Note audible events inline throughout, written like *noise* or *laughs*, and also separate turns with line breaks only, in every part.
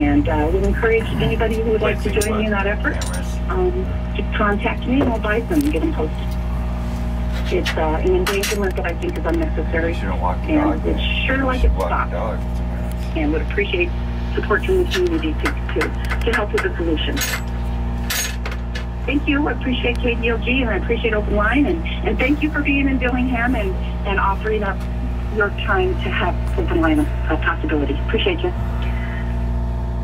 And uh, would encourage anybody who would like to join me in that effort um, to contact me and I'll buy some and get them posted. It's uh, an endangerment that I think is unnecessary
You don't walk the dog.
and would sure like it stopped
the dog. for two minutes.
and would appreciate support from the community to, to, to help with the solution. Thank you. I appreciate KDLG and I appreciate Open Line and, and thank you for being in Dillingham and, and offering up your time to have Open Line a, a possibility. Appreciate you.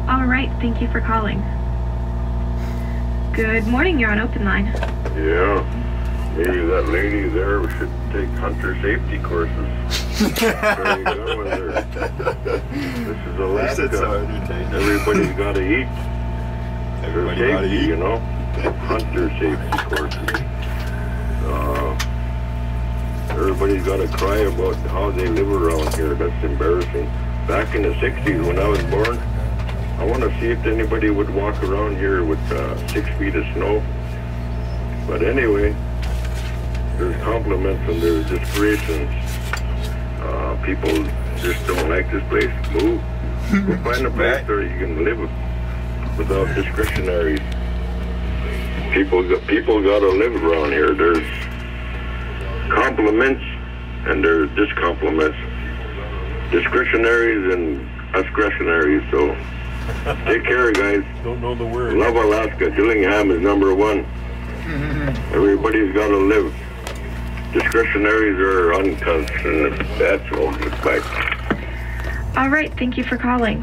All right, thank you for calling. Good morning, you're on open line.
Yeah, maybe that lady there should take hunter safety courses. Where you going there? This is
This is so
Alaska. Everybody's got to eat.
Everybody
safety,
gotta eat.
you know. Hunter safety courses. Uh, everybody's got to cry about how they live around here. That's embarrassing. Back in the '60s, when I was born, I want to see if anybody would walk around here with uh, six feet of snow. But anyway, there's compliments and there's discretions. Uh, people just don't like this place. Move. *laughs* Go find a place where you can live without discretionaries. People, got, people got to live around here. There's compliments and there's discompliments. Discretionaries and discretionaries. So take care, guys.
Don't know the word.
Love Alaska. Dillingham is number one. *laughs* Everybody's got to live. Discretionaries are untouched, and that's all. Goodbye.
All right, thank you for calling.